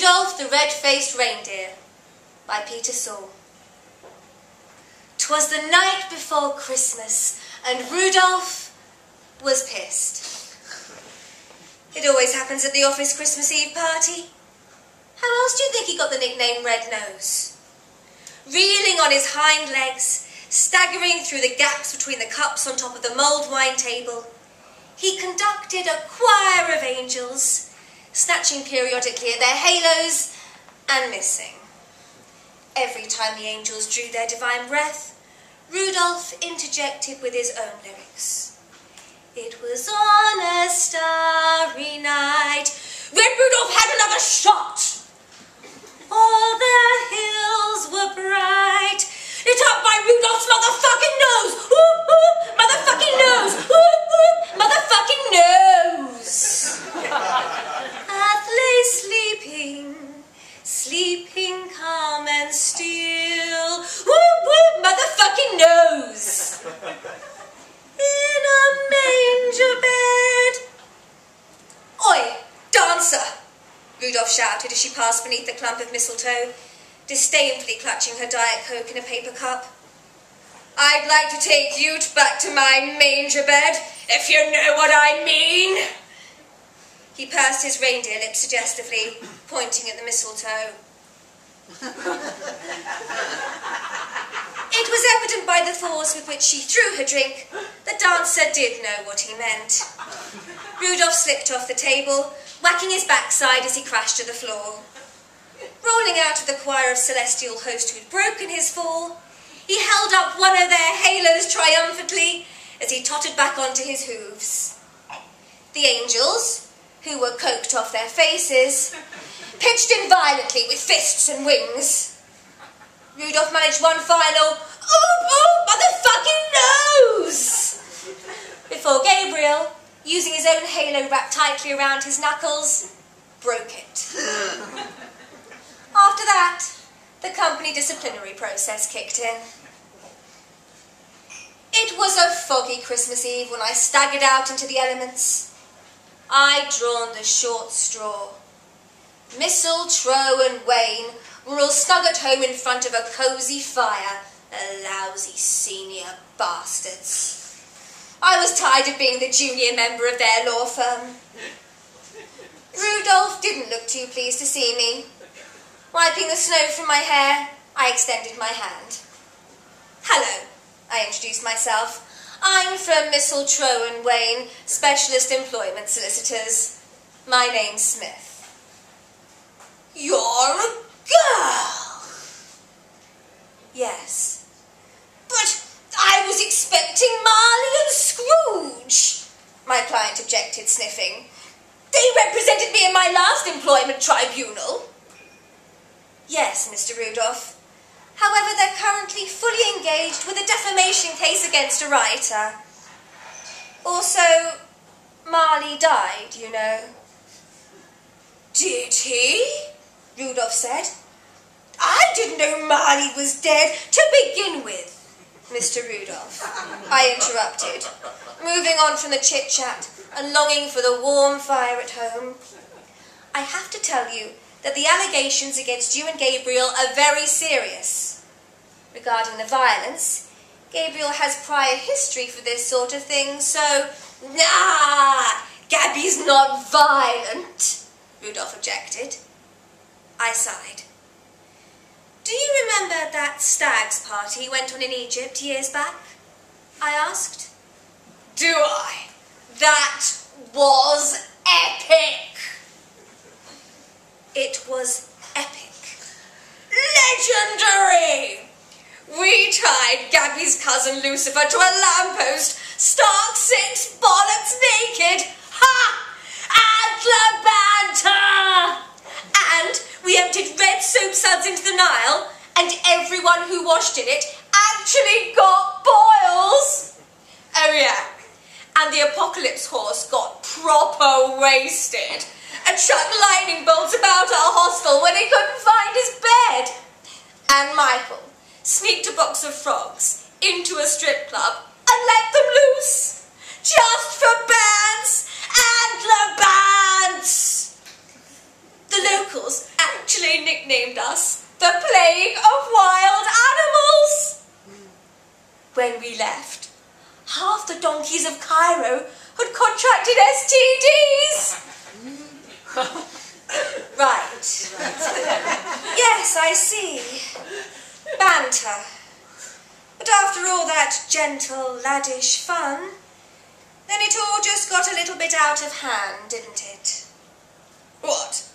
Rudolph the Red-Faced Reindeer by Peter Saul. 'Twas the night before Christmas, and Rudolph was pissed. It always happens at the office Christmas Eve party. How else do you think he got the nickname Red Nose? Reeling on his hind legs, staggering through the gaps between the cups on top of the mulled wine table, he conducted a choir of angels, snatching periodically at their halos and missing. Every time the angels drew their divine breath, Rudolph interjected with his own lyrics. It was on a starry night. when Rudolph had another shot. All the hills were bright, lit up by Rudolph's motherfucking nose. Ooh, ooh, motherfucking nose. Ooh, ooh, motherfucking nose. Lay sleeping, sleeping calm and still. Woo, woo, motherfucking nose. In a manger bed. Oi, dancer! Rudolph shouted as she passed beneath the clump of mistletoe, disdainfully clutching her Diet Coke in a paper cup. I'd like to take you back to my manger bed, if you know what I mean. He pursed his reindeer lips suggestively, pointing at the mistletoe. It was evident by the force with which she threw her drink the dancer did know what he meant. Rudolph slipped off the table, whacking his backside as he crashed to the floor. Rolling out of the choir of celestial hosts who'd broken his fall, he held up one of their halos triumphantly as he tottered back onto his hooves. The angels, who were coked off their faces, pitched in violently with fists and wings. Rudolph managed one final, oh, oh, motherfucking nose! Before Gabriel, using his own halo wrapped tightly around his knuckles, broke it. After that, the company disciplinary process kicked in. It was a foggy Christmas Eve when I staggered out into the elements. I'd drawn the short straw. Mistletoe and Wayne were all snug at home in front of a cosy fire, the lousy senior bastards. I was tired of being the junior member of their law firm. Rudolph didn't look too pleased to see me. Wiping the snow from my hair, I extended my hand. Hello, I introduced myself. I'm from Mistletoe and Wayne, Specialist Employment Solicitors. My name's Smith. You're a girl! Yes. But I was expecting Marley and Scrooge, my client objected, sniffing. They represented me in my last employment tribunal. Yes, Mr. Rudolph. However, they're currently fully engaged with a defamation case against a writer. Also, Marley died, you know. Did he? Rudolph said. I didn't know Marley was dead to begin with. Mr. Rudolph, I interrupted, moving on from the chit-chat and longing for the warm fire at home. I have to tell you that the allegations against you and Gabriel are very serious. Regarding the violence, Gabriel has prior history for this sort of thing, so... Nah, Gabby's not violent, Rudolph objected. I sighed. Do you remember that stag's party went on in Egypt years back? I asked. Do I? That was epic. It was epic. Legendary! We Gabby's cousin Lucifer to a lamppost, stark six bollocks naked. Ha! Atlanta! And we emptied red soap suds into the Nile, and everyone who washed in it actually got boils. Oh yeah, and the apocalypse horse got proper wasted and chucked lightning bolts about our hostel when he couldn't find his bed. And Michael sneaked a box of frogs into a strip club and let them loose. Just for bands and the bands. The locals actually nicknamed us the Plague of Wild Animals. When we left, half the donkeys of Cairo had contracted STDs. right. yes, I see. Banter. But after all that gentle, laddish fun, then it all just got a little bit out of hand, didn't it? What?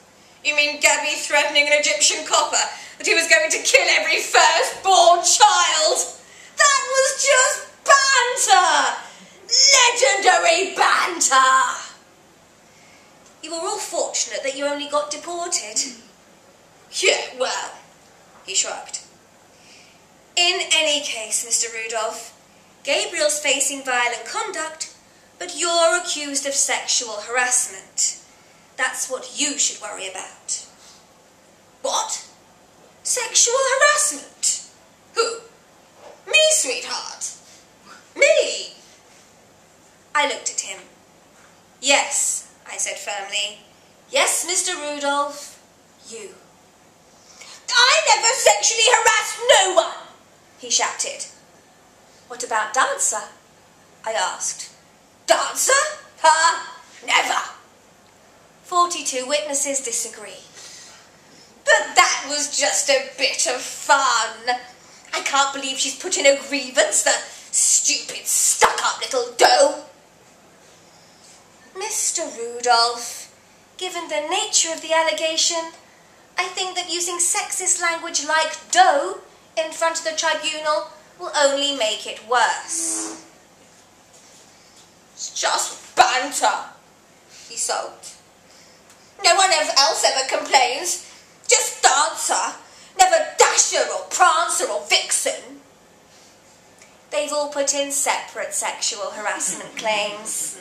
You mean Gabby threatening an Egyptian copper that he was going to kill every firstborn child? That was just banter! Legendary banter! You were all fortunate that you only got deported. Yeah, well, he shrugged. In any case, Mr. Rudolph, Gabriel's facing violent conduct, but you're accused of sexual harassment. That's what you should worry about. What? Sexual harassment? Who? Me, sweetheart. Me? I looked at him. Yes, I said firmly. Yes, Mr. Rudolph, you. I never sexually harassed no one, he shouted. What about Dancer? I asked. Dancer? Her? Never. Forty-two witnesses disagree. But that was just a bit of fun. I can't believe she's put in a grievance, the stupid, stuck-up little doe. Mr. Rudolph, given the nature of the allegation, I think that using sexist language like doe in front of the tribunal will only make it worse. It's just banter, he sulked. No one else ever complains. Just dancer, never dasher or prancer or vixen. They've all put in separate sexual harassment claims.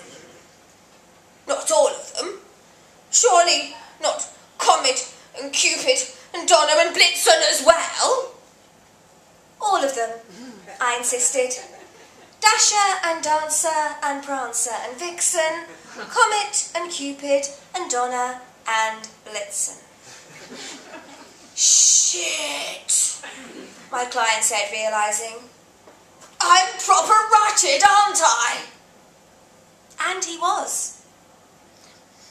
Not all of them. Surely not Comet and Cupid and Donner and Blitzen as well. All of them, I insisted. Dasher and Dancer and Prancer and Vixen, Comet and Cupid and Donner and Blitzen. Shit, my client said, realising. I'm proper ratted, aren't I? And he was.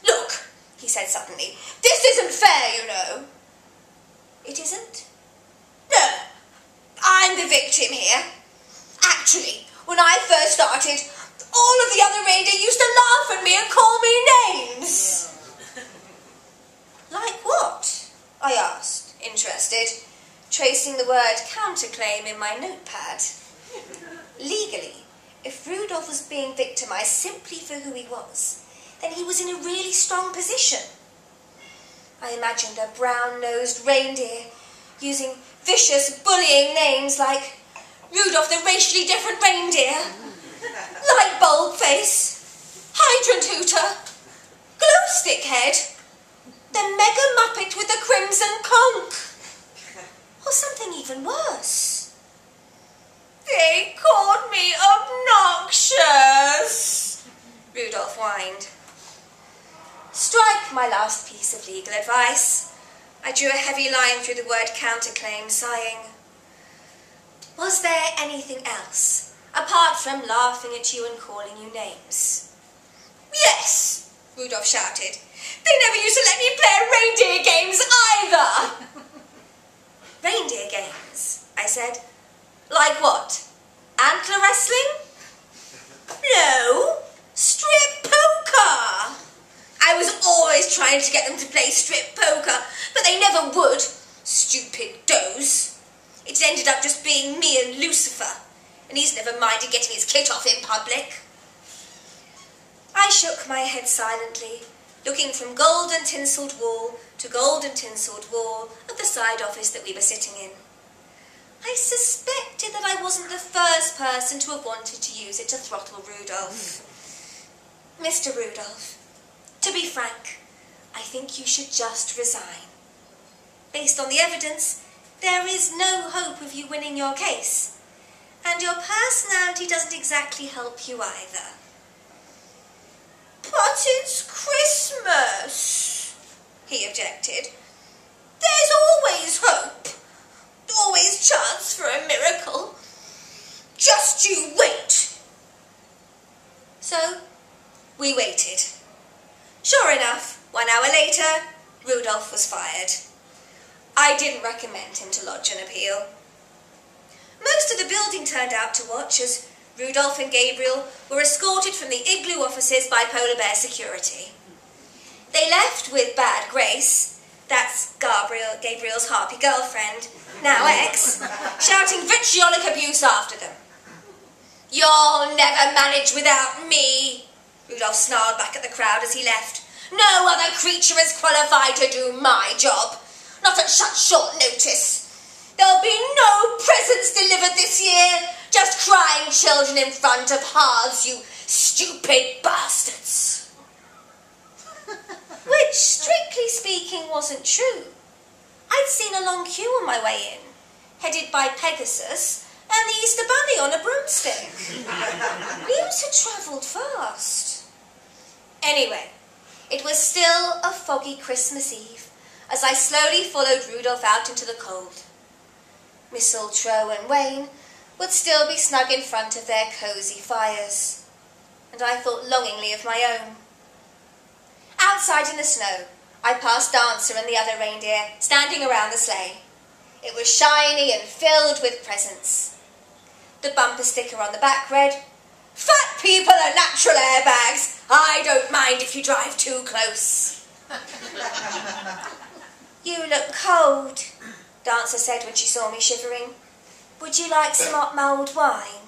Look, he said suddenly, this isn't fair, you know. It isn't? No, I'm the victim here. Actually, when I first started, all of the other reindeer used to laugh at me and call me names. like what? I asked, interested, tracing the word counterclaim in my notepad. Legally, if Rudolph was being victimized simply for who he was, then he was in a really strong position. I imagined a brown-nosed reindeer using vicious, bullying names like Rudolph the racially different reindeer, light bulb face, hydrant hooter, glow stick head, the mega muppet with the crimson conch, or something even worse. They called me obnoxious, Rudolph whined. Strike my last piece of legal advice. I drew a heavy line through the word counterclaim, sighing. Was there anything else, apart from laughing at you and calling you names? Yes, Rudolph shouted. They never used to let me play reindeer games either. reindeer games, I said. Like what? Antler wrestling? No, strip poker. I was always trying to get them to play strip never would. Stupid does. It ended up just being me and Lucifer, and he's never minded getting his kit off in public. I shook my head silently, looking from gold and tinselled wall to gold and tinselled wall of the side office that we were sitting in. I suspected that I wasn't the first person to have wanted to use it to throttle Rudolph. Mr. Rudolph, to be frank, I think you should just resign based on the evidence, there is no hope of you winning your case. And your personality doesn't exactly help you either. But it's Christmas, he objected. There's always hope, always chance for a miracle. Just you wait. So, we waited. Sure enough, one hour later, Rudolph was fired. I didn't recommend him to lodge an appeal. Most of the building turned out to watch as Rudolph and Gabriel were escorted from the igloo offices by polar bear security. They left with bad grace, that's Gabriel, Gabriel's harpy girlfriend, now ex, shouting vitriolic abuse after them. You'll never manage without me, Rudolph snarled back at the crowd as he left. No other creature is qualified to do my job, not at such short notice. There'll be no presents delivered this year, just crying children in front of hearths, you stupid bastards. Which, strictly speaking, wasn't true. I'd seen a long queue on my way in, headed by Pegasus and the Easter Bunny on a broomstick. News had travelled fast. Anyway, it was still a foggy Christmas Eve as I slowly followed Rudolph out into the cold. Mistletoe and Wayne would still be snug in front of their cosy fires, and I thought longingly of my own. Outside in the snow, I passed Dancer and the other reindeer standing around the sleigh. It was shiny and filled with presents. The bumper sticker on the back read, Fat people are natural airbags. I don't mind if you drive too close. you look cold, Dancer said when she saw me shivering. Would you like some hot mulled wine?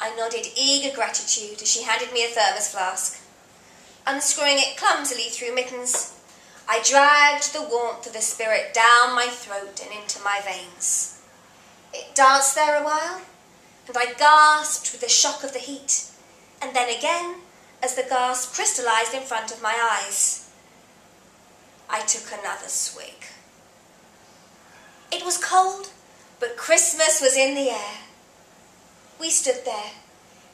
I nodded eager gratitude as she handed me a thermos flask. Unscrewing it clumsily through mittens, I dragged the warmth of the spirit down my throat and into my veins. It danced there a while, and I gasped with the shock of the heat, and then again as the gasp crystallized in front of my eyes. I took another swig. It was cold, but Christmas was in the air. We stood there,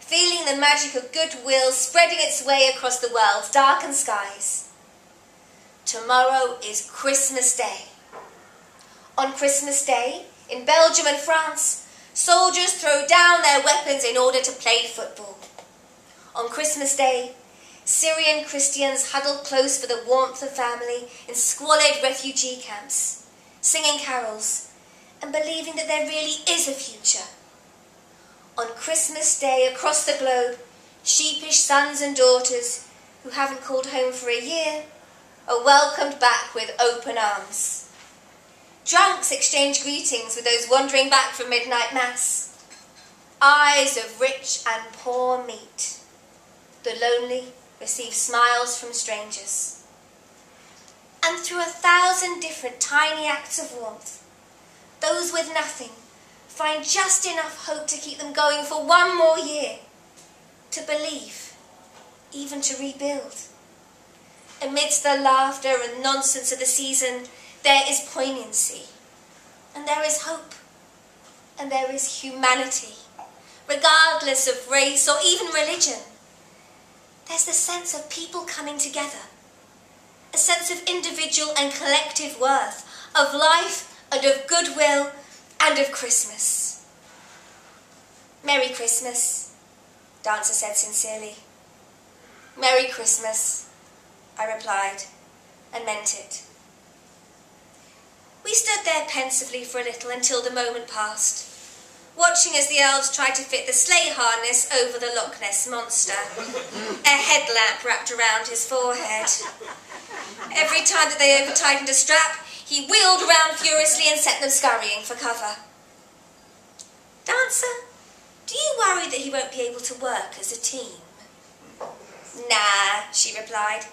feeling the magic of goodwill spreading its way across the world's darkened skies. Tomorrow is Christmas Day. On Christmas Day, in Belgium and France, Soldiers throw down their weapons in order to play football. On Christmas Day, Syrian Christians huddle close for the warmth of family in squalid refugee camps, singing carols and believing that there really is a future. On Christmas Day across the globe, sheepish sons and daughters who haven't called home for a year are welcomed back with open arms. Drunks exchange greetings with those wandering back from midnight mass. Eyes of rich and poor meet. The lonely receive smiles from strangers. And through a thousand different tiny acts of warmth, those with nothing find just enough hope to keep them going for one more year, to believe, even to rebuild. Amidst the laughter and nonsense of the season, there is poignancy, and there is hope, and there is humanity, regardless of race or even religion. There's the sense of people coming together, a sense of individual and collective worth, of life and of goodwill and of Christmas. Merry Christmas, Dancer said sincerely. Merry Christmas, I replied, and meant it. We stood there pensively for a little until the moment passed, watching as the elves tried to fit the sleigh harness over the Loch Ness monster, a headlamp wrapped around his forehead. Every time that they over-tightened a strap, he wheeled around furiously and sent them scurrying for cover. Dancer, do you worry that he won't be able to work as a team? Nah, she replied.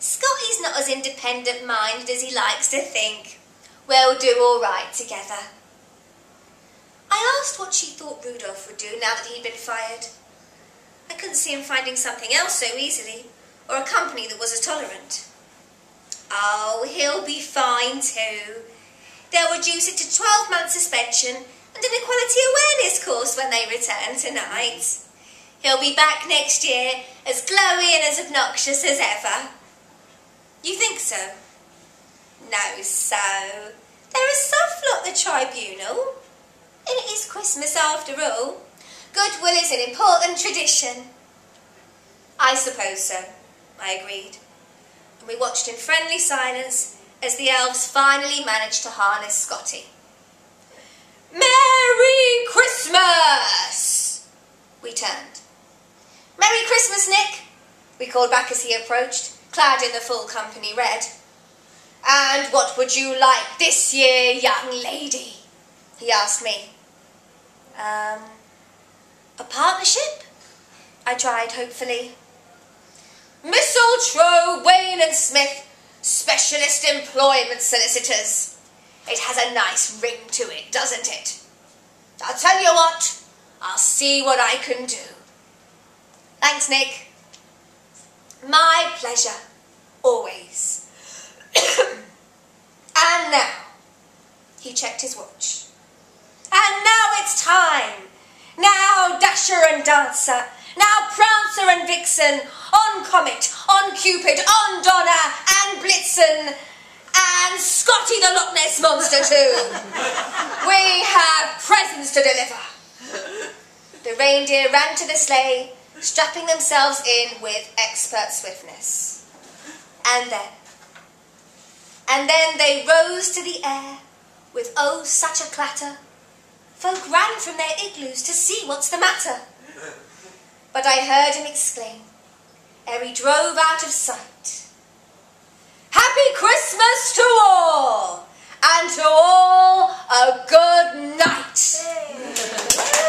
Scotty's not as independent-minded as he likes to think. We'll do all right together. I asked what she thought Rudolph would do now that he'd been fired. I couldn't see him finding something else so easily, or a company that was as tolerant. Oh, he'll be fine too. They'll reduce it to 12 months suspension and an equality awareness course when they return tonight. He'll be back next year as glowy and as obnoxious as ever. You think so? No, so They're there is soft lot the tribunal. It is Christmas after all. Goodwill is an important tradition. I suppose so, I agreed. And we watched in friendly silence as the elves finally managed to harness Scotty. Merry Christmas! We turned. Merry Christmas, Nick, we called back as he approached, clad in the full company red. And what would you like this year, young lady? He asked me. Um, a partnership? I tried hopefully. Mistletoe, Wayne and Smith, specialist employment solicitors. It has a nice ring to it, doesn't it? I'll tell you what, I'll see what I can do. Thanks, Nick. My pleasure, always. and now, he checked his watch. And now it's time. Now Dasher and Dancer, now Prancer and Vixen, on Comet, on Cupid, on Donner and Blitzen, and Scotty the Loch Ness Monster too. we have presents to deliver. The reindeer ran to the sleigh, strapping themselves in with expert swiftness. And then, and then they rose to the air with oh such a clatter. Folk ran from their igloos to see what's the matter. But I heard him exclaim, ere he drove out of sight, Happy Christmas to all, and to all a good night.